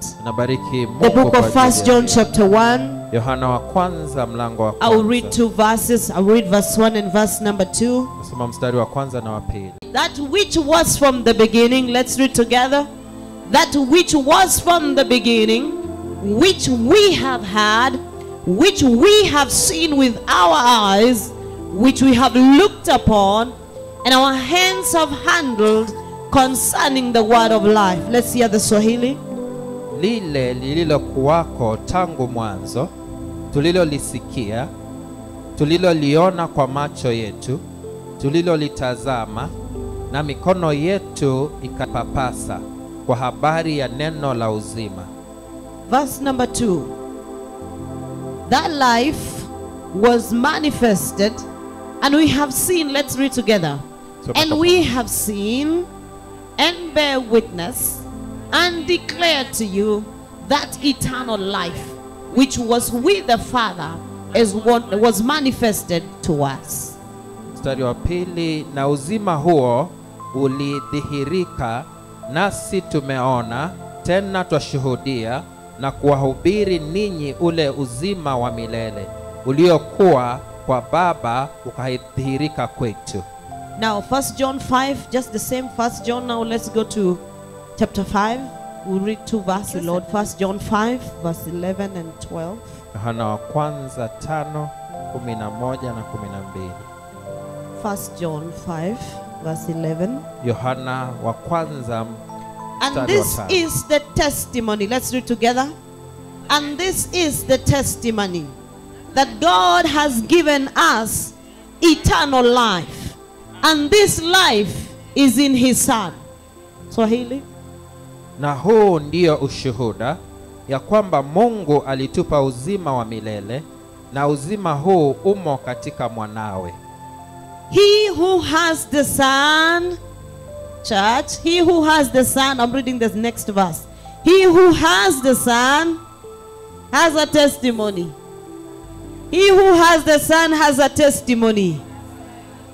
The book of First John chapter 1. Yohana wa kwanza mlango wa I will read two verses. I will read verse 1 and verse number 2. Nasoma mstari wa kwanza na wa pili. That which was from the beginning, let's read together. That which was from the beginning, which we have had, which we have seen with our eyes, which we have looked upon, and our hands have handled concerning the word of life. Let's hear the Swahili. Lile lililokuwako tangu mwanzo, tulilolisikia, tuliloliona kwa macho yetu, tulilolitazama na mikono yetu ikapapasa kwa habari ya neno la uzima. Verse number 2. That life was manifested, and we have seen, let's read together. So And we have seen and bear witness and declare to you that eternal life which was with the Father is what was manifested to us. Mstari wa pili, na uzima huo ulidhihirika, nasi tumeona tena twashuhudia na kuwahubiri ninyi ule uzima wa milele uliokuwa kwa Baba ukadhihirika kwetu. Now, 1 John 5, just the same 1 John. Now, let's go to chapter 5. We'll read two verses, Lord. First John 5, verse 11 and 12. Yohana wa kwanza tano kumi na moja na kumi na mbili. First John 5, verse 11. Yohana wa kwanza And this is the testimony. Let's read together. And this is the testimony that God has given us eternal life. And this life is in his Son. Swahili. Na huu ndio ushuhuda ya kwamba Mungu alitupa uzima wa milele na uzima huu umo katika mwanawe. He who has the Son, church, he who has the Son, I'm reading this next verse. He who has the Son has a testimony. He who has the Son has a testimony.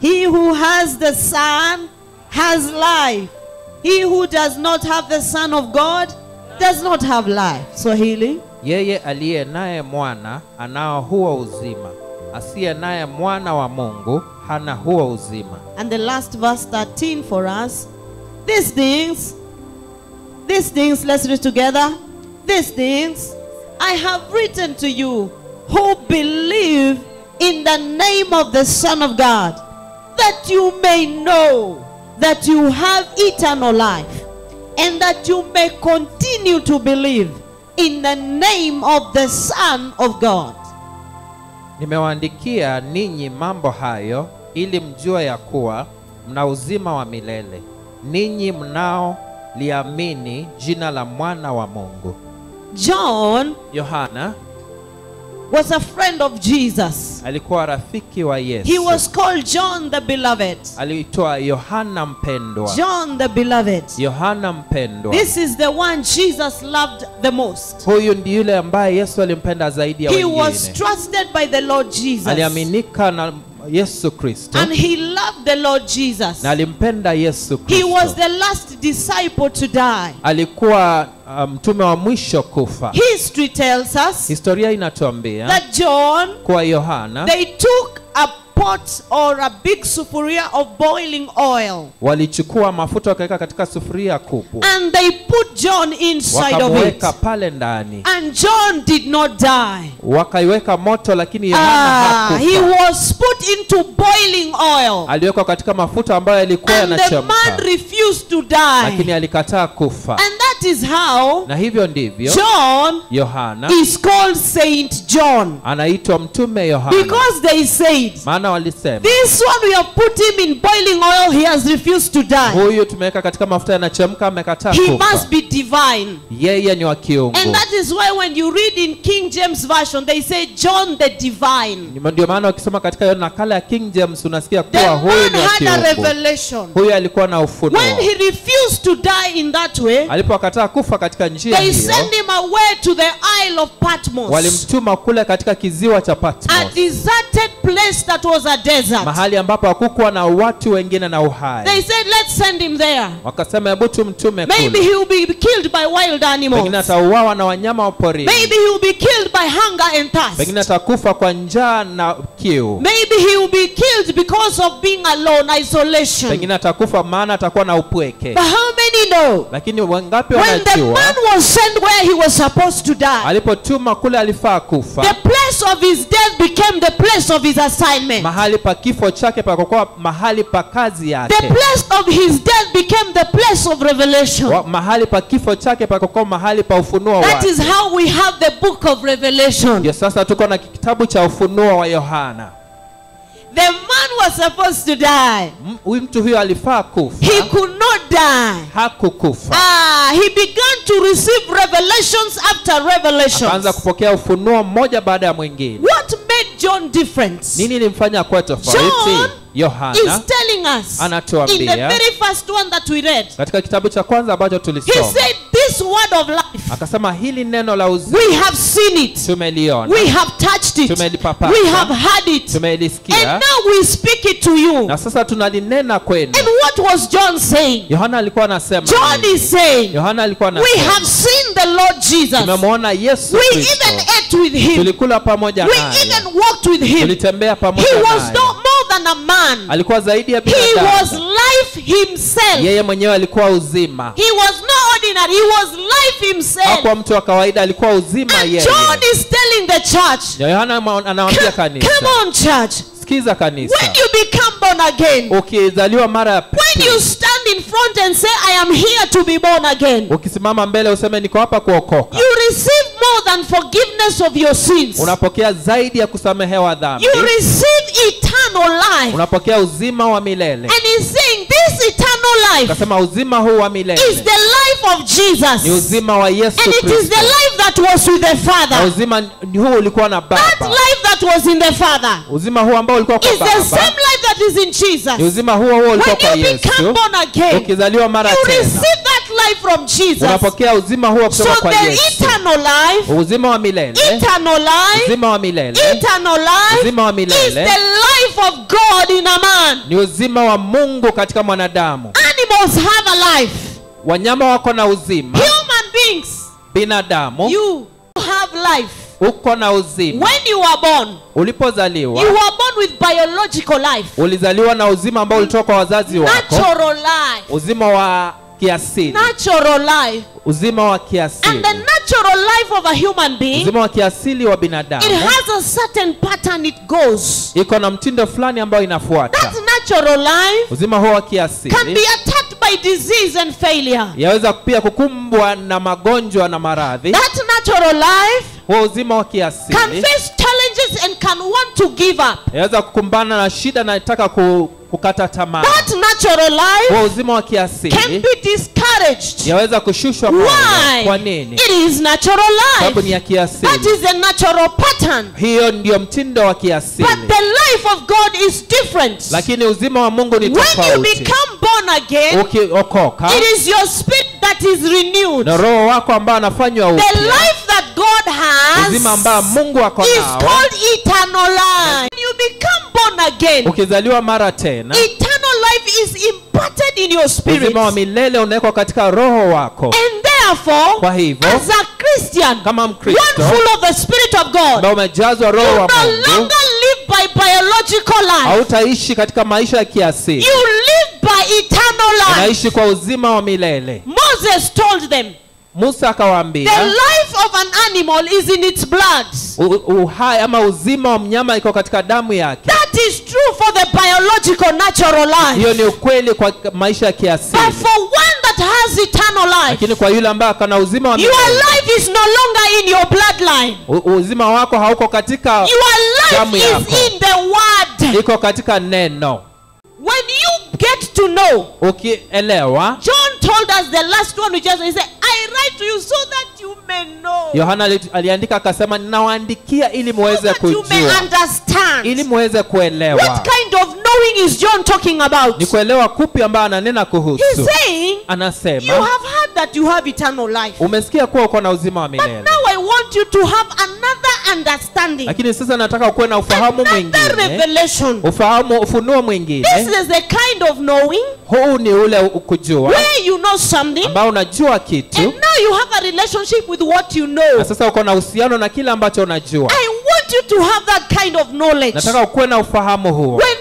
He who has the Son has life. He who does not have the Son of God does not have life. Swahili. Yeye aliye naye mwana anao huo uzima, asiye naye mwana wa Mungu hana huo uzima. And the last verse 13 for us. These things, these things, let's read together. These things I have written to you who believe in the name of the Son of God, that you may know that you have eternal life, and that you may continue to believe in the name of the Son of God. Nimewaandikia ninyi mambo hayo ili mjue ya kuwa mna uzima wa milele, ninyi mnaoliamini jina la mwana wa Mungu. John Yohana was a friend of Jesus. alikuwa rafiki wa Yesu. He was called John the Beloved. aliitwa Yohana mpendwa. John the Beloved. Yohana mpendwa. This is the one Jesus loved the most. Huyu ndi yule ambaye Yesu alimpenda zaidi ya He was trusted by the Lord Jesus. Aliaminika na Yesu Kristo And he loved the Lord Jesus. na alimpenda Yesu He was the last disciple to die. Alikuwa uh, mtume wa mwisho kufa. History tells us Historia inatuambia that John, kwa Yohana they took a pot or a big sufuria of boiling oil walichukua mafuta wakaweka katika sufuria kubwa, and they put John inside of it. pale ndani, And John did not die. wakaiweka moto, lakini Yohana Ah, he was put into boiling oil. Aliwekwa katika mafuta ambayo yalikuwa yanachemka. And the man refused to die. lakini alikataa kufa. And that is how Na hivyo ndivyo John Yohana is called Saint John. anaitwa mtume Yohana, Because they said, maana walisema This one we have put him in boiling oil, he has refused to die. huyu tumeweka katika mafuta yanachemka, amekataa He must be divine. Yeye ni wa kiungu. And that is why when you read in King James Version, they say John the divine. Ndio maana ukisoma katika hiyo nakala ya King James unasikia kuwa huyu ni wa a kiungu, revelation. huyu alikuwa na ufunuo. When he refused to die in that way, Alipokataa alikataa kufa katika njia they hiyo send him away to the Isle of Patmos, walimtuma kule katika kiziwa cha Patmos. a deserted place that was a desert. mahali ambapo hakukuwa na watu wengine na uhai They said, let's send him there. wakasema hebu tumtume Maybe he will be killed by wild animals. pengine atauawa na wanyama wa porini Maybe he will be killed by hunger and thirst. pengine atakufa kwa njaa na kiu Maybe he will be killed because of being alone, isolation. pengine atakufa maana atakuwa na upweke But how many know? lakini wangapi When the man was sent where he was supposed to die, alipotuma kule alifaa the place of his death became the place of his assignment. mahali pa kifo chake pakokuwa mahali pa kazi The yake place of his death became the place of revelation. Wa- mahali pa kifo chake pakokuwa mahali pa ufunuo That is how we have the book of Revelation. ndio sasa tuko na kitabu cha ufunuo wa yohana The man was supposed to die. Huyu mtu huyo alifaa kufa He could not die. hakukufa Ah, he began to receive revelations after akaanza revelations. kupokea ufunuo mmoja baada ya mwingine What made John different? nini ilimfanya kuwa tofauti John yohana is telling us in the very first one that we read. katika kitabu cha kwanza ambacho He tulisoma said, This word of life, akasema hili neno la uzima we have seen it, tumeliona we have touched it, Tumelipapasa. we have heard it, and now we speak it to you. na sasa tunalinena kwenu And what was John saying? yohana alikuwa anasema John is saying, yohana alikuwa We have seen the Lord Jesus. tumemwona yesu We Christo. even ate with him. tulikula pamoja We naye even walked with him. tulitembea pamoja He was no not more than a man. alikuwa zaidi ya He was life himself. yeye mwenyewe alikuwa uzima He was not ordinary. He was life himself. hakuwa mtu wa kawaida alikuwa uzima yeye John is telling the church, yohana anawaambia kanisa come on, church. Sikiza kanisa. When you become born again, ukizaliwa mara ya when you stand in front and say, I am here to be born again, ukisimama mbele useme niko hapa kuokoka. you receive more than forgiveness of your sins. unapokea zaidi ya kusamehewa dhambi. You receive eternal life. unapokea uzima wa milele. And he's saying this eternal life ukasema uzima huu wa is the life of ni uzima wa yesu And it is the life that was with the na Father. uzima huu ulikuwa na That life that was in the Father. Uzima huo ambao ulikuwa kwa is the same life that is in ni Jesus. uzima huo huo ulikuwa kwa When you become yesu born again, ukizaliwa mara you receive that life from Jesus. unapokea uzima huo So kutoka kwa the yesu. eternal life, uzima wa milele. eternal life, uzima wa milele. eternal life uzima wa is the life of God in a man. ni uzima wa mungu katika mwanadamu. Animals have a life. wanyama wako na uzima. Human beings, binadamu. you have life. Uko na uzima. When you were born, ulipozaliwa you were born with biological life, ulizaliwa na uzima ambao ulitoka kwa wazazi wako. Natural life, uzima wa kiasili. Natural life. uzima wa kiasili. And the natural life of a human being, uzima wa kiasili wa binadamu. it has a certain pattern it goes. iko na mtindo fulani ambao inafuata. That natural life uzima huo wa kiasili can be attacked by disease and failure. yaweza pia kukumbwa na magonjwa na maradhi. That natural life wa uzima wa can face challenges and can want to give up. yaweza kukumbana na shida na ku, kukata tamaa That natural life huo uzima wa can be discouraged. Yaweza kushushwa. Why? kwa nini It is natural ni ya life. That is a natural pattern. hiyo ndio mtindo wa But kiasili the life of God is different. lakini uzima wa mungu ni When you become born again, ukiokoka it is your spirit that is renewed. na roho wako ambao anafanywa The life that God has uzima ambao mungu ako is called eternal life. When you become born again, ukizaliwa mara tena eternal life is imparted in your spirit. uzima wa milele unawekwa katika roho wako And therefore, kwa hivyo as a Christian, kama one full of the Spirit of God, ambaye umejazwa roho you Mungu, no longer live by biological life. hautaishi katika maisha ya kiasili You live by eternal life. unaishi kwa uzima wa milele Moses told them, musa the life of an animal is in its blood. uhai ama uzima wa mnyama iko katika damu yake That is true the biological natural life. hiyo ni ukweli kwa maisha ya But kiasili for one that has eternal life, lakini kwa yule ambaye akana uzima wa your life is no longer in your bloodline. u- uzima wako hauko katika Your Damu life yako. is in the word. iko katika neno When you get to know, ukielewa John told us the last one we just he said, I write to you so that you may know. yohana aliandika akasema ninawaandikia ili So muweze may kujua ili muweze kuelewa What kind of knowing is John talking about? ni kuelewa kupi ambayo ananena He's kuhusu anasema You have heard that you have eternal life. umesikia kuwa uko na uzima wa But milele now I want you to have another understanding, lakini sasa nataka kuwe na ufahamu another mwingine. revelation. ufahamu ufunuo This is the kind of knowing huu ni ule kujua. where you know something ambao unajua and now you have a relationship with what you na know. sasa uko na uhusiano na kile ambacho unajua. I want you to have that kind of knowledge. nataka ukuwe na ufahamu huo. When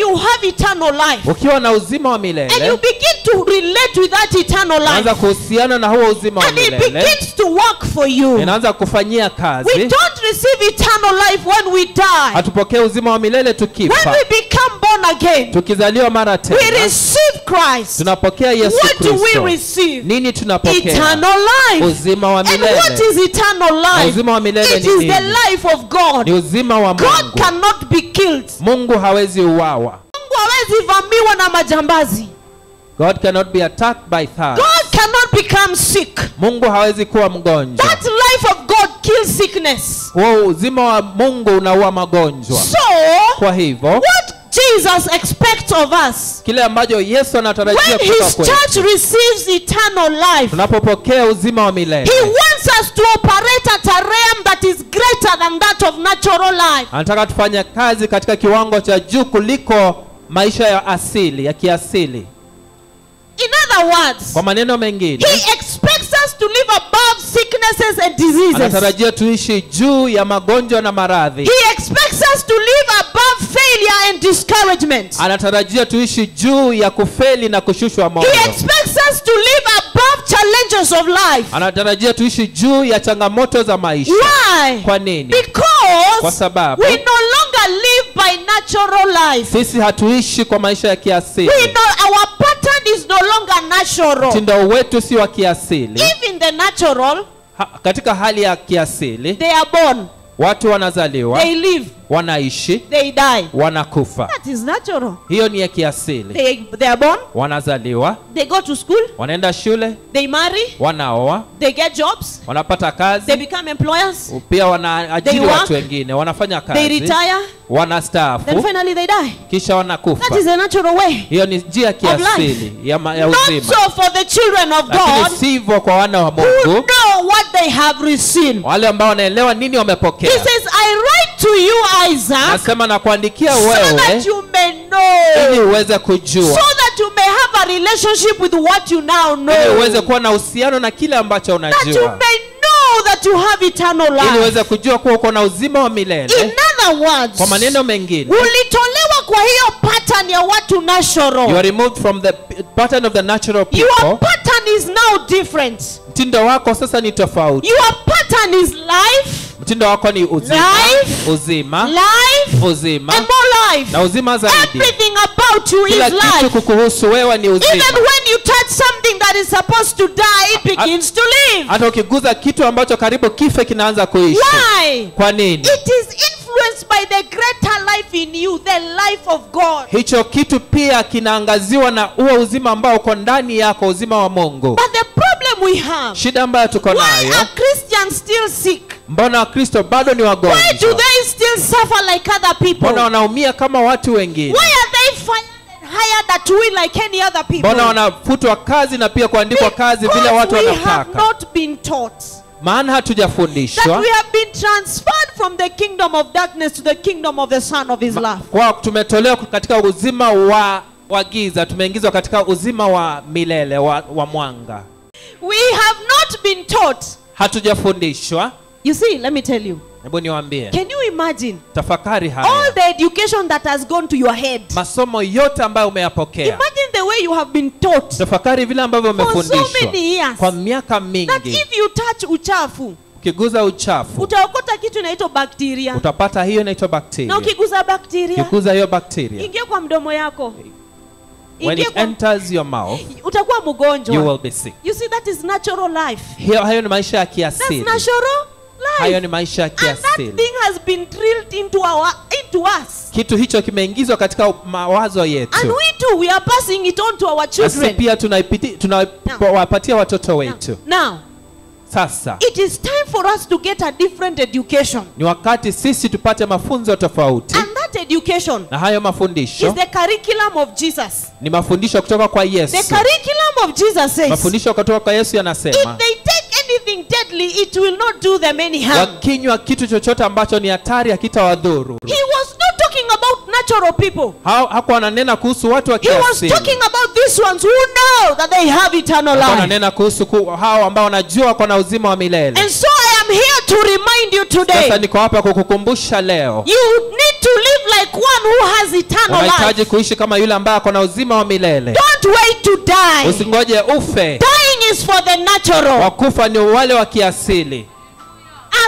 you have eternal life. Ukiwa na uzima wa milele. And you begin to relate with that eternal life. Anza kuhusiana na huo uzima wa milele and it begins to work for you. inaanza kufanyia kazi. We don't receive eternal life when we die. hatupokee uzima wa milele tukifa. When we become born again, tukizaliwa mara tena. we receive Christ. tunapokea yesu What do we receive? nini tunapokea Eternal life. uzima wa And what is eternal life? uzima wa milele It ni is the life of God. ni uzima wa God mungu cannot be killed. mungu hawezi uwawa Mungu hawezi vamiwa na majambazi. god cannot be attacked by thirst God cannot become sick. mungu hawezi kuwa mgonjwa That life of God kills sickness. huo uzima wa mungu unaua magonjwa So, kwa hivyo what Jesus expects of us. Kile ambacho yesu anatarajia when his church receives eternal life, tunapopokea uzima wa he wants us to operate at a realm that is greater than that of natural life. anataka tufanye kazi katika kiwango cha juu kuliko maisha ya asili ya kiasili. In other words, kwa maneno mengine he expects sicknesses and diseases. anatarajia tuishi juu ya magonjwa na maradhi He expects us to live above failure and discouragement. anatarajia tuishi juu ya kufeli na kushushwa moyo He expects us to live above challenges of life. anatarajia tuishi juu ya changamoto za maisha Why? kwa nini Because Kwa sababu- we no longer live by natural life. sisi hatuishi kwa maisha ya kiasili We know our pattern is no longer natural. mtindo wetu si wa kiasili Even the natural, ha, katika hali ya kiasili they are born, watu wanazaliwa they live, wanaishi they die. wanakufa. That is natural. hiyo ni ya kiasili. They, they are born, wanazaliwa they go to school, wanaenda shule they marry, wanaoa they get jobs, wanapata kazi they become employers, pia wanaajiri watu wengine wanafanya kazi they retire. wanastaafu then finally they die. kisha wanakufa. That is a natural way. hiyo ni njia ya kiasili ya, ya Not uzima. so for the children of God sivyo kwa wana wa who know what they have received. wale ambao wanaelewa nini He says, I write to you, Isaac, nasema na kuandikia so that you may ili know, kujua. so that you may have a relationship with what you now ili know, uweze kuwa na uhusiano na kile ambacho that you may know that you have eternal ili life. uweze kujua kuwa uko na uzima wa In milele other words, kwa maneno mengine ulitolewa kwa hiyo pattern ya watu natural. you are removed from the pattern of the natural people. Your pattern is now different. Mtindo wako sasa ni tofauti Your pattern is life, mtindo wako ni uzima Life. uzima life, uzima and more life. na uzima zaidi Everything about you is kila kitu kukuhusu wewe ni Even when you touch something that is supposed to die, it begins to live. hata ukiguza kitu ambacho karibu kife kinaanza kuishi Why? kwa nini It is influenced by the greater life in you, the life of God. hicho kitu pia kinaangaziwa na huo uzima ambao uko ndani yako uzima wa mungu But the problem we have, shida ambayo tuko why nayo are Christians still sick? mbona wakristo bado ni Why do wagonjwa they still suffer like other people? mbona wanaumia kama watu wengine Why are they fired and hired at will like any other people? mbona wanafutwa kazi na pia kuandikwa kazi vile watu we have wanataka not been taught maana that hatujafundishwa we have been transferred from the kingdom of darkness to the kingdom of the Son of His love. kwa tumetolewa katika uzima wa wa giza tumeingizwa katika uzima wa milele wa, wa mwanga We have not been taught. hatujafundishwa You see, let me tell you. hebu niwaambie Can you imagine tafakari all the education that has gone to your head? masomo yote ambayo umeyapokea Imagine the way you have been taught tafakari vile ambavyo for so umefundishwa many years kwa miaka that mingi if you touch uchafu, ukiguza uchafu utaokota kitu inaitwa bakteria. utapata hiyo inaitwa Na bakteria ukiguza bakteria, ukiguza hiyo bakteria ingia kwa mdomo yako. When it enters your mouth utakuwa you will be sick You see, that is natural life. hiyo hayo ni maisha ya That's natural natural hayo life. ni maisha ya And that thing has been drilled into our into us. kitu hicho kimeingizwa katika mawazo yetu And we too, we are passing it on to our children. pia tunawapatia watoto wetu now, Now, sasa it is time for us to get a different education. ni wakati sisi tupate mafunzo tofauti And that education na hayo mafundisho is the curriculum of Jesus. ni mafundisho kutoka kwa yesu The curriculum of Jesus says, mafundisho kutoka kwa yesu yanasema if they anything deadly, it will not do them any harm. wakinywa kitu chochote ambacho ni hatari hakitawadhuru He was not talking about natural people. Ha- hakuwa ananena kuhusu watu wa He was talking about these ones who know that they have eternal life. ananena kuhusu ku, hao ambao wanajua wako na uzima wa milele And so I am here to remind you sasa today. niko hapa kukukumbusha leo You need to live like one who has eternal unahitaji life. kuishi kama yule ambaye ako na uzima wa milele Don't wait to die. usingoje ufe Dying is for the natural. wakufa ni wale wa kiasili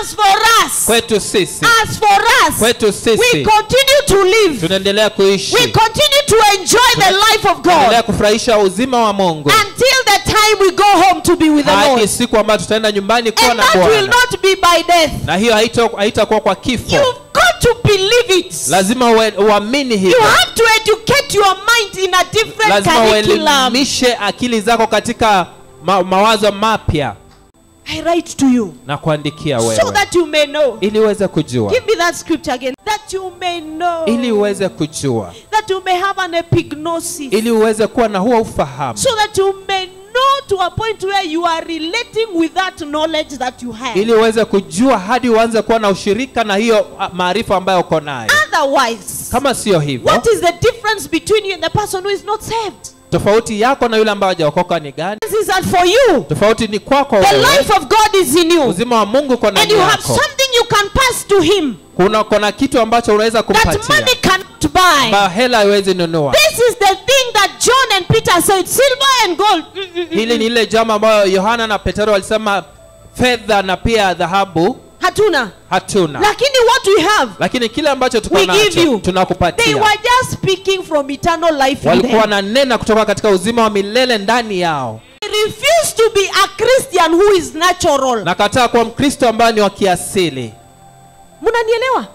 As for us, kwetu sisi as for us, kwetu sisi, we continue to live. tunaendelea We continue to enjoy the life of tunaendelea kufurahisha uzima wa mungu until the time we go home to be with the hadi siku ambayo tutaenda nyumbani kuwa And na that will not be by death. na hiyo haita- haitakuwa kwa kifo You've got to believe it. lazima uamini uamini You have to educate your mind in a different lazima curriculum. uelimishe akili zako katika ma mawazo mapya I write to you na kuandikia wewe so that you may know. ili uweze kujua Give me that scripture again. That you may know. ili uweze kujua That you may have an epignosis. ili uweze kuwa na huo ufahamu So that you may know to a point where you are relating with that knowledge that you have. ili uweze kujua hadi uanze kuwa na ushirika na hiyo ah, maarifa ambayo uko nayo Otherwise, kama sio hivyo what is the difference between you and the person who is not saved? Tofauti yako na yule ambaye hajaokoka ni gani This is that for you. tofauti ni kwako The life of God is in you. uzima wa mungu uko And ndani you have something you can pass to Him kuna kuna kitu ambacho unaweza kumpatia that money can't buy. ba hela haiwezi nunua This is the thing that John and Peter said silver and gold. hili ni ile jambo ambayo yohana na petero walisema fedha na pia dhahabu Hatuna. hatuna Lakini what we have, lakini kile ambacho tuko nacho tunakupatia they were just speaking from eternal life walikuwa wananena kutoka katika uzima wa milele ndani yao refuse to be a Christian who is natural. nakataa kuwa mkristo ambaye ni wa kiasili Mnanielewa?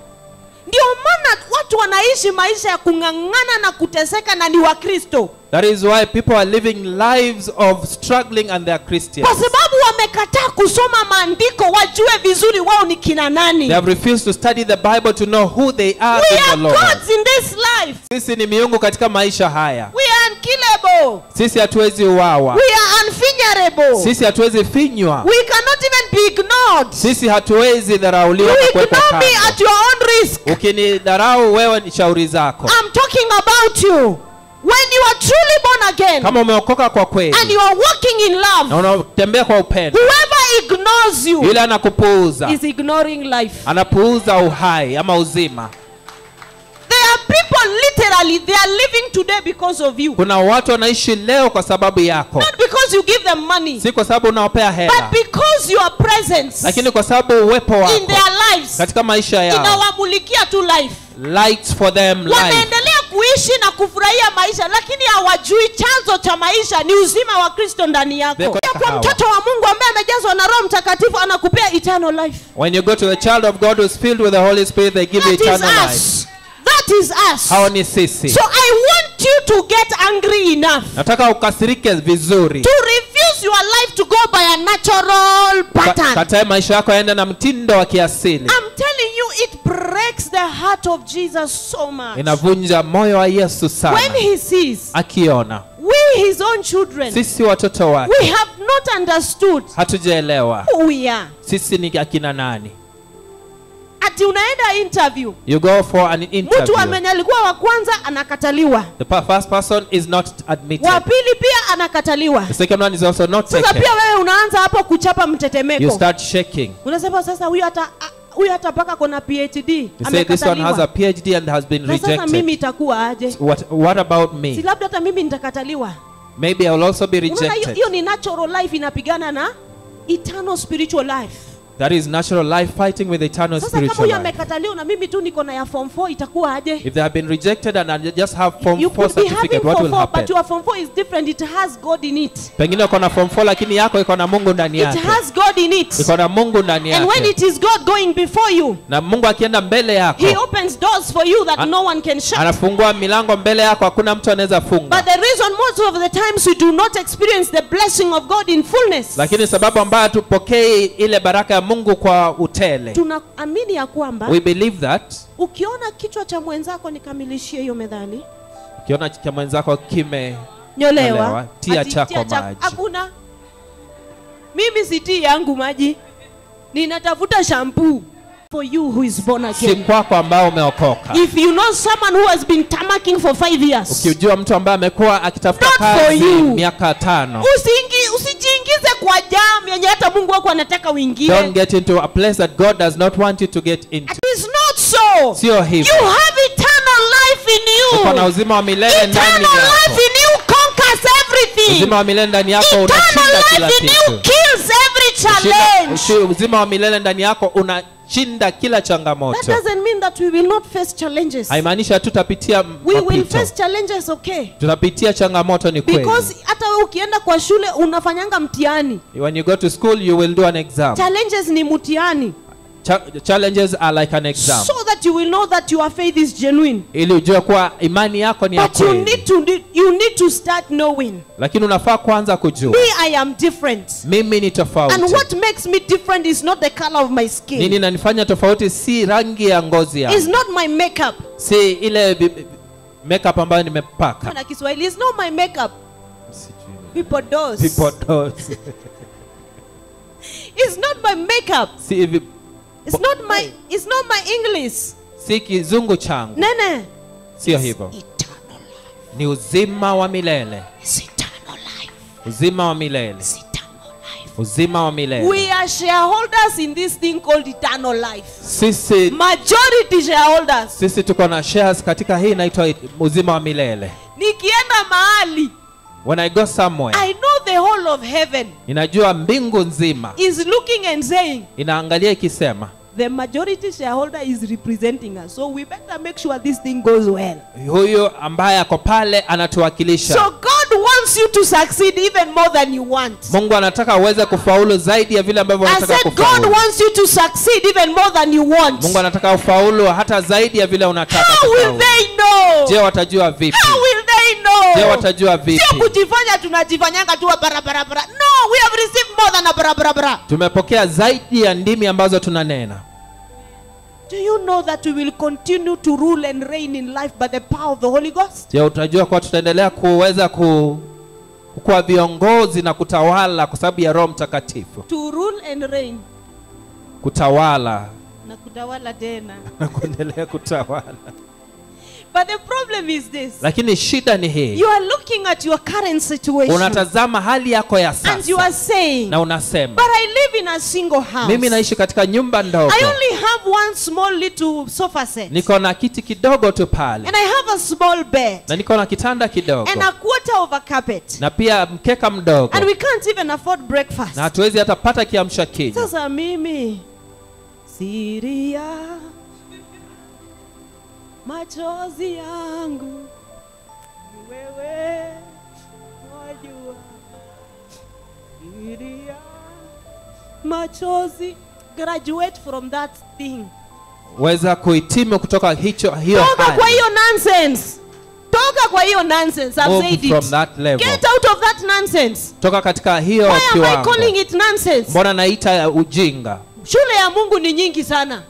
Ndio maana watu wanaishi maisha ya kung'ang'ana na kuteseka na ni Wakristo, that is why people are living lives of struggling and they are christians kwa sababu wamekataa kusoma maandiko wajue vizuri wao ni kina nani. they have refused to study the bible to know who they are We in the are lord gods in this life. sisi ni miungu katika maisha haya We are unkillable. sisi hatuwezi uwawa We are unfingerable. sisi hatuwezi finywa We ignored. sisi hatuwezi dharauliwa You na ignore me at your own risk. ukinidharau wewe ni shauri zako I'm talking about you. When you are truly born again kama umeokoka kwa and kweli you are walking in na love, unatembea kwa upendo whoever ignores you yule anakupuuza is ignoring life. anapuuza uhai ama uzima There are people literally they are living today because of you. kuna watu wanaishi leo kwa sababu yako Not because you give them money, si kwa sababu unawapea hela. but because your presence lakini kwa sababu uwepo wako. in their lives katika maisha yao inawamulikia tu life. lights for them life Wanaendelea kuishi na kufurahia maisha, lakini hawajui chanzo cha maisha ni uzima wa Kristo ndani yako. Kwa mtoto wa Mungu ambaye amejazwa na Roho Mtakatifu anakupea eternal life. when you go to the child of god who is filled with the holy spirit they give you That is eternal life. That is us. hao ni sisi. So I want you to get angry enough. Nataka ukasirike vizuri. To refuse your life to go by a natural pattern. katae maisha yako yaende na mtindo wa kiasili. I'm telling you, it breaks the heart of Jesus so much. inavunja moyo wa yesu sana. When he sees akiona. we, his own children, sisi watoto wake. we have not understood hatujaelewa. who we are. sisi ni akina nani Ati unaenda interview, you go for an mtu interview amenye alikuwa wa kwanza anakataliwa, the first person is not admitted wa pili pia anakataliwa. the second one is also not taken Sasa pia wewe unaanza hapo kuchapa mtetemeko you start shaking unasema sasa huyu hata huyu hata mpaka kona PhD you say this one has a amekataliwa. phd and has been Na sasa mimi itakuwa aje? what, what about Si labda hata mimi nitakataliwa. maybe i will also be rejected hiyo ni natural life inapigana na eternal spiritual life. That is natural life fighting with eternal sasa kama spiritual huyo life. amekataliwa na mimi tu niko na ya form 4 itakuwa aje? If they have been rejected and I just have Form you 4 could be having certificate, what will 4 but your form 4 is different. It has god in it. Pengine uko na Form 4 lakini yako iko na Mungu ndani it has god in it. Iko na Mungu ndani and when it is god going before you Na Mungu akienda mbele yako, he opens doors for you that no one can shut. anafungua milango mbele yako, hakuna mtu anaweza funga. but the reason most of the times we do not experience the blessing of god in fullness Lakini sababu ambayo ile baraka ya Mungu kwa utele. tunaamini ya kwamba We believe that. ukiona kichwa cha mwenzako nikamilishie hiyo medhali ukiona cha mwenzako kime nyolewa. Nyolewa, tia chako maji. hakuna. Mimi sitii yangu maji. Ninatafuta shampoo for you who is born si again. kwako ambao umeokoka. if you know someone who has been tamaking for five years Ukijua mtu ambaye amekuwa akitafuta kazi miaka tano, usiingi usijiingize kwa jam yenye hata mungu wako anataka uingie don't get into a place that God does not want you to get into. it is not so Sio hivyo. you have eternal life in Uko na uzima wa milele ndani eternal life yako. in you conquers everything Uzima wa milele ndani yako unashinda kila life in you kitu. kills every challenge Uzima wa milele ndani yako unashinda kila That changamoto. doesn't mean that we will not face challenges. Haimaanishi hatutapitia We will mapito. face challenges, okay? Tutapitia changamoto, ni kweli. Because hata wewe ukienda kwa shule unafanyanga mtihani. When you go to school, you will do an exam. Challenges ni mtihani. Cha challenges are like an exam. So that you will know that your faith is genuine. ili ujue kuwa imani yako ni ya But you kweli, need to you need to start knowing. lakini unafaa kwanza kujua Me, I am different. mimi ni tofauti And what makes me different is not the color of my skin Nini nanifanya tofauti? Si rangi ya ngozi It's is not my makeup. si ile bi- bi- makeup ambayo nimepaka. Na Kiswahili is not my makeup. People does. People does. It's not my makeup. si hivi, It's not my it's not my English. si kizungu changu, Nene. sio hivyo. Eternal life. Ni uzima wa milele, It's eternal life. uzima wa milele, uzima wa milele. We are shareholders in this thing called eternal life. Sisi Majority shareholders. sisi tuko na shares katika hii inaitwa uzima wa milele. Nikienda mahali, When I go somewhere, I know the whole of heaven inajua mbingu nzima is looking and saying, inaangalia ikisema the majority shareholder is representing us. So we better make sure this thing goes well. huyu ambaye ako pale anatuwakilisha So God wants you to succeed even more than you want. mungu anataka uweze kufaulu zaidi ya vile ambavyo unataka kufaulu God wants you to succeed even more than you want. mungu anataka ufaulu hata zaidi ya vile unataka How will kufaulu. they know? je watajua vipi How will they je know? watajua vipi? Sio kujifanya tunajifanyanga tu barabarabara no we have received more than a barabarabara tumepokea zaidi ya ndimi ambazo tunanena. Do you know that we will continue to rule and reign in life by the power of the holy ghost? Je utajua kuwa tutaendelea kuweza ku kuwa viongozi na kutawala kwa sababu ya roho mtakatifu? To rule and reign. Kutawala. Na kutawala tena. Na kuendelea kutawala but the problem is this. Lakini shida ni hii. You are looking at your current situation. Unatazama hali yako ya sasa. and you are saying na unasema but i live in a single house. Mimi naishi katika nyumba ndogo. I only have one small little sofa set. Niko na kiti kidogo tu pale. And i have a small bed. Na niko na kitanda kidogo. And a quarter of a carpet. Na pia mkeka mdogo. And we can't even afford breakfast. Na hatuwezi hata pata kiamsha kinywa. Sasa mimi siria machozi yangu. Ni wewe wajua. Iria machozi. Graduate from that thing. Weza kuhitimu kutoka hicho hiyo toka kwa hiyo nonsense. Toka kwa hiyo nonsense. I've said it. from that level. get out of that nonsense. Toka katika hiyo why am I calling it nonsense? Mbona naita ujinga? Shule ya mungu ni nyingi sana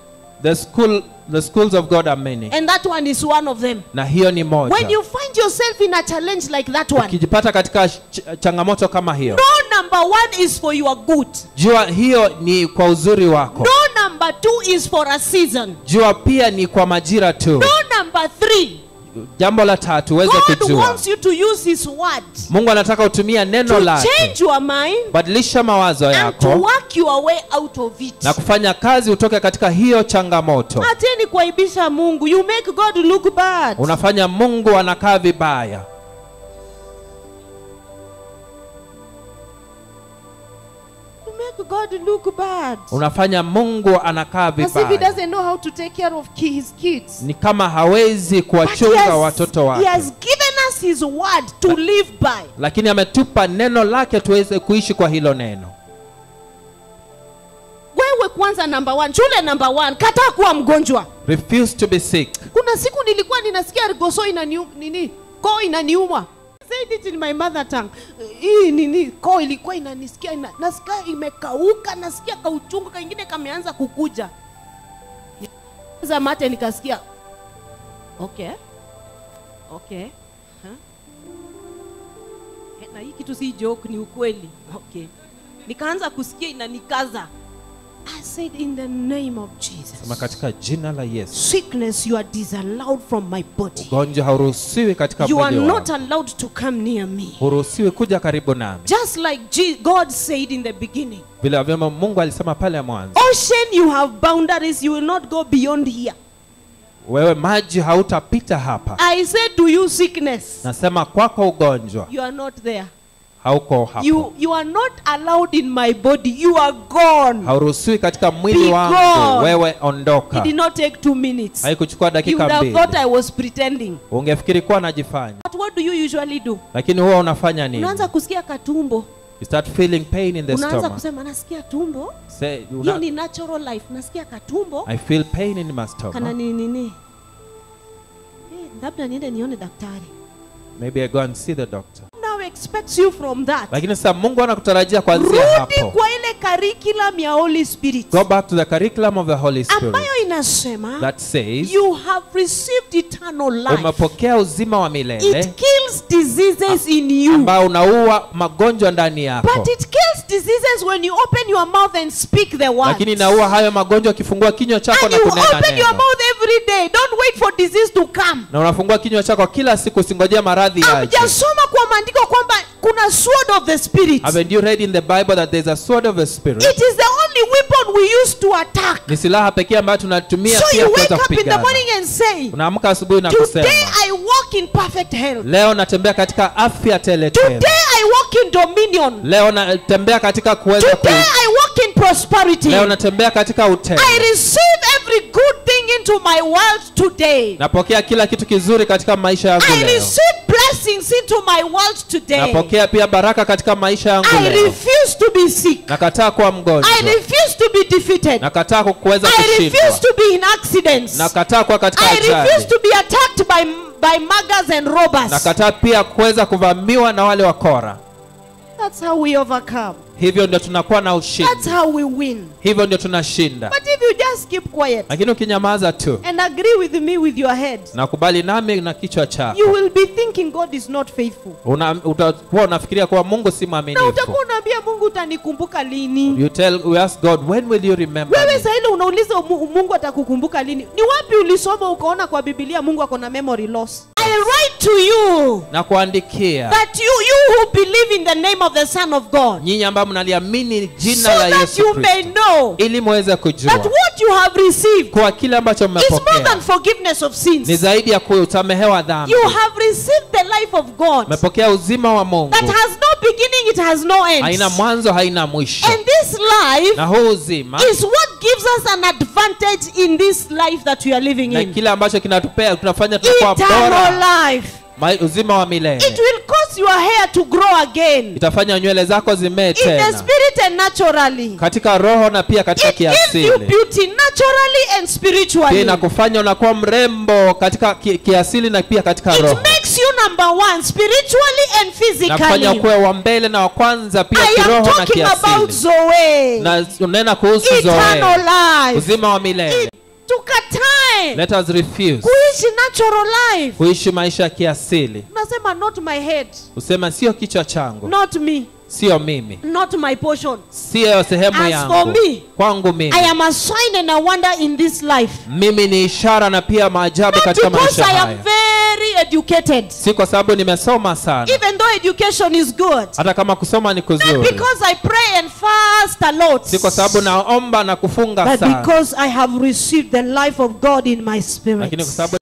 the school the schools of god are many. And that one is one of them. Na hiyo ni moja. when you find yourself in a challenge like that one ukijipata katika ch changamoto kama hiyo. no number one is for your good. Jua hiyo ni kwa uzuri wako. No number two is for a season. Jua pia ni kwa majira tu. No number three jambo la tatu uweze kujua. mungu anataka utumia neno lake. change your mind badilisha mawazo and yako work your way out of it. na kufanya kazi utoke katika hiyo changamoto. Hateni kuaibisha mungu you make god look bad. Unafanya mungu anakaa vibaya make God look bad. unafanya mungu anakaa As if he doesn't know how to take care of his kids. ni kama hawezi kuwachunga watoto watoto he has given us his word to live by. lakini ametupa neno lake tuweze kuishi kwa hilo neno Wewe kwanza number one, shule number one, kataa kuwa mgonjwa. refuse to be sick Kuna siku nilikuwa ninasikia goso inaniu, nini koo inaniuma. Said it in my mother tongue. Hii nini koo ilikuwa inanisikia ina, nasikia imekauka, nasikia kauchungu kaingine kameanza kukuja. Za mate nikasikia. Okay. Okay. Huh? Eh, Na hii kitu si joke ni ukweli. Okay. Nikaanza kusikia inanikaza. I said in the name of Jesus. sema katika jina la yesu Sickness, you are disallowed from my body. ugonjwa hauruhusiwi katika You are not allowed to come near me. huruhusiwi kuja karibu nami Just like God said in the beginning. vile vyema mungu alisema pale mwanzo Ocean, you have boundaries. You will not go beyond here. wewe maji hautapita hapa I said to you, sickness, nasema kwako ugonjwa you are not there. Hauko hapo You, you are not allowed in my body. You are gone. hauruhusiwi katika mwili Be wangu gone. ondoka. It did not take two minutes. haikuchukua You would have thought I was pretending. ungefikiri kuwa najifanya But what do you usually do? lakini huwa unafanya nini Unaanza kusikia katumbo. you start feeling pain in the Unaanza stomach kusema nasikia tumbo. Say, Hiyo ni natural life. Nasikia katumbo. i feel pain in my kana stomach nini nini Hey, labda niende nione daktari maybe i go and see the doctor expects you from that. Lakini sasa mungu anakutarajia kuanzia rudi hapo. kwa ile curriculum ya holy spirit. Go back to the curriculum of the holy spirit. Ambayo inasema that says you have received eternal life. umepokea uzima wa milele. it kills diseases in you. ambao unaua magonjwa ndani yako. But it kills diseases when you open your mouth and speak the word lakini inaua hayo magonjwa ukifungua kinywa chako and na you open your mouth every day don't wait for disease to come na unafungua kinywa chako kila siku usingojea maradhi yaje hamjasoma kwa maandiko kwamba kuna sword of the spirit haven't you read in the bible that there's a sword of the spirit It is the only weapon we use to attack. ni silaha pekee ambayo tunatumia So pia you wake up in the morning and say, unaamka asubuhi na kusema Today I walk in perfect health. leo natembea katika afya tele tele Today I walk in dominion. leo natembea katika kuweza ku... Today I walk in prosperity. leo natembea katika utele I receive every good into my world today. napokea kila kitu kizuri katika maisha yangu leo. I receive blessings into my world today. napokea pia baraka katika maisha yangu leo. I refuse to be sick. nakataa kuwa mgonjwa I refuse to be defeated. nakataa kuweza kushindwa. I refuse to be in accidents. nakataa kuwa katika ajali. I refuse to be attacked by, by muggers and robbers. nakataa pia kuweza kuvamiwa na wale wakora That's how we overcome. hivyo ndio tunakuwa na That's ushindi how we win. hivyo ndio tunashinda But if you just keep quiet lakini ukinyamaza tu and agree with me with your head, nakubali nami na kichwa you chako will be thinking God is not faithful. Una- utakuwa unafikiria kuwa mungu si Na mwaminifu utakuwa unaambia Mungu utanikumbuka lini? you tell we ask god when will you remember Wewe sasa ile unauliza Mungu atakukumbuka lini? Ni wapi ulisoma ukaona kwa Biblia Mungu ako na memory loss? I write to you na kuandikia that you you who believe in the name of the Son of God, nyinyi ambao mnaliamini so jina la that yesu you may know ili muweze that kujua what you have received kuwa kile ambacho is more than forgiveness of sins. ni zaidi ya kusamehewa dhambi You have received the life of God mmepokea uzima wa mungu that has no beginning, it has no end. haina mwanzo haina mwisho And this life na huu uzima is what gives us an advantage in this life that we are living na in. kile ambacho kinatupea tunafanya tunakuwa Eternal bora life. Ma- uzima wa milele It will cause your hair to grow again itafanya nywele zako zimee in the tena spirit and naturally. katika roho na pia katika It gives you kiasili beauty naturally and pia spiritually. inakufanya unakuwa mrembo katika ki, kiasili na pia katika It roho makes you number one spiritually and nakufanya physically. kuwe wa mbele na wa kwanza pia I am kiroho na talking about Zoe. na unena kuhusu Eternal zoe life. uzima wa milele Tukatae. Let us refuse. Kuishi natural life. kuishi maisha ya kiasili. Unasema not my head, usema sio kichwa changu. Not me, sio mimi. Not my portion. siyo sehemu As yangu. for me, kwangu mimi. I am a sign and a wonder in this life. mimi ni ishara na pia maajabu katika maisha haya educated, si kwa sababu nimesoma sana. Even though education is good. hata kama kusoma ni Not because I pray and fast a lot. si kwa sababu naomba na kufunga But sana. because I have received the life of God in my spirit. lakini kwa sababu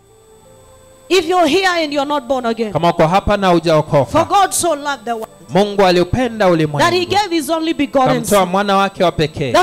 If you're here and you're not born again, kama uko hapa na for God so loved the world mungu aliupenda that he ulimwengu gave his only begotten kamtoa Son, mwana wake wa pekee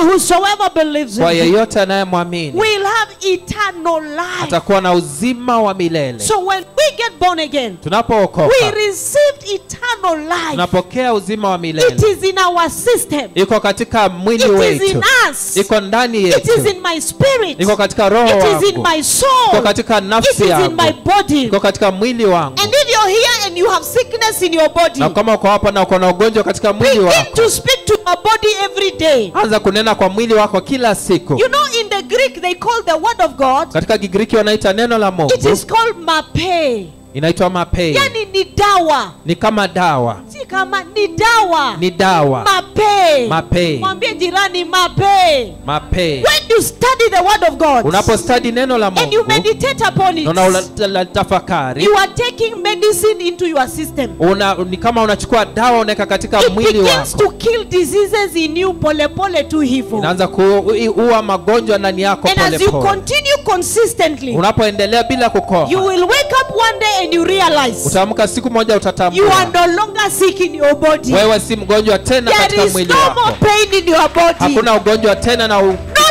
kwa yeyote anayemwamini will have eternal life. atakuwa na uzima wa milele So when we get born again, we tunapookoka received eternal life. tunapokea uzima wa It milele is in our system. iko katika mwili It is wetu in us. iko ndani It is in my spirit. iko katika roho It is in my soul. iko katika It nafsi is in my body. iko katika mwili wangu And you're here and you have sickness in your body, na kama uko hapa na uko na ugonjwa katika mwili begin wako to speak to your body every day. anza kunena kwa mwili wako kila siku You know, in the Greek, they call the word of God, katika kigiriki wanaita neno la Mungu. it is called mape. inaitwa mapei Yani ni dawa. ni kama dawa Si kama ni dawa. ni dawa Mape. mapei Mwambie jirani mape. mapei When you study the word of God unapostadi neno la and you meditate upon it, na unatafakari you are taking medicine into your system. una, ni kama unachukua dawa unaweka katika It mwili begins to kill diseases in you pole pole tu hivyo. inaanza kuua magonjwa ndani yako And as you continue consistently, unapoendelea bila you will wake up one day and you realize utaamka siku moja you are no longer sick in your body. wewe si mgonjwa tena katika There is mwili no wako more pain in your body. hakuna ugonjwa tena na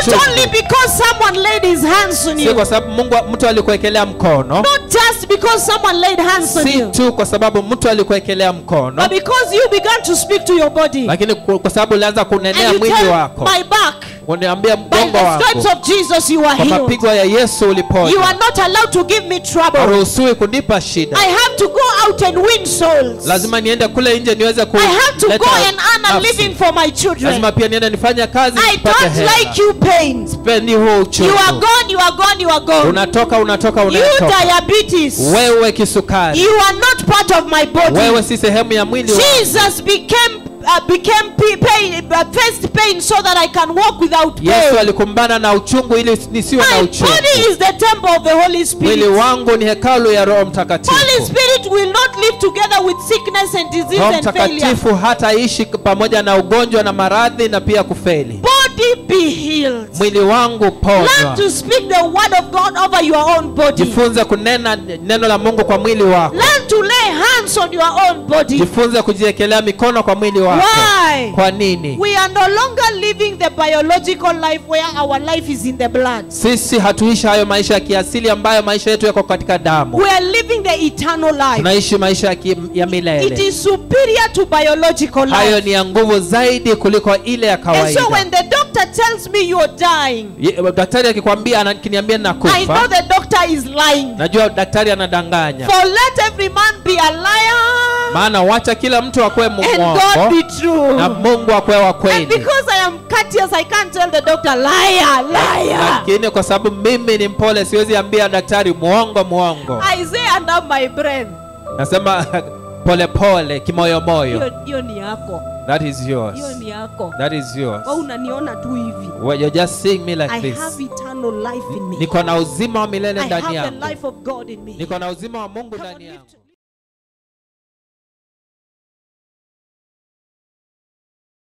Not only because someone laid his hands on si you, kwa sababu mungu mtu alikuwekelea mkono. Not just because someone laid hands on si you, tu kwa sababu mtu alikuwekelea mkono. But because you began to speak to your body. lakini kwa sababu ulianza kunenea And you mwili wako. my back, uniambia by the stripes of Jesus, you are kwa healed. mapigo ya yesu You are not allowed to give me trouble. haruhusiwi kunipa shida. I have to go out and win souls. lazima niende kule nje niweze I have to go and earn a living for my children. lazima pia niende nifanye kazi I don't like you pain. sipendi huo You are gone, you are gone, you are gone. unatoka unatoka unatoka. You diabetes. wewe kisukari You are not part of my body. wewe si sehemu ya mwili wangu. Jesus became uh, became pain, uh, faced pain so that I can walk without yesu pain. alikumbana na uchungu ili nisiwe na My uchungu body is the temple of the Holy mwili Spirit. wangu ni hekalu ya roho Holy mtakatifu Spirit will not live together with sickness and disease roho and failure. mtakatifu hataishi pamoja na ugonjwa na maradhi na pia kufeli Body be healed. mwili wangu Learn to speak the word of God over your own body. jifunze kunena neno la mungu kwa mwili wako Learn to lay hands on your own body. jifunze kujiekelea mikono kwa mwili wako Why? kwa nini We are no longer living the biological life where our life is in the blood. sisi hatuishi hayo maisha ya kiasili ambayo maisha yetu yako katika damu We are living the eternal life. tunaishi maisha ya, ki, ya It is superior to biological hayo life. ni ya nguvu zaidi kuliko ile ya And so when the doctor tells me you're dying, Ye- daktari akikwambia akiniambia I know the doctor is lying. najua daktari anadanganya. For let every man be a liar maana wacha kila mtu akuwe and God mwongo be true. na mungu akuwe wa And kweli. because I am courteous, I can't tell the doctor, liar, liar. lakini kwa sababu mimi ni mpole siwezi ambia daktari mwongo mwongo. I say under my breath, nasema polepole kimoyomoyo. Hiyo ni yako, that is yours hiyo ni yako. that is yours Wewe unaniona tu hivi. Well, you're just seeing me like I this have eternal life in me. niko na uzima wa milele I have the life of God in me. niko na uzima wa mungu Come on, ndani yangu lift-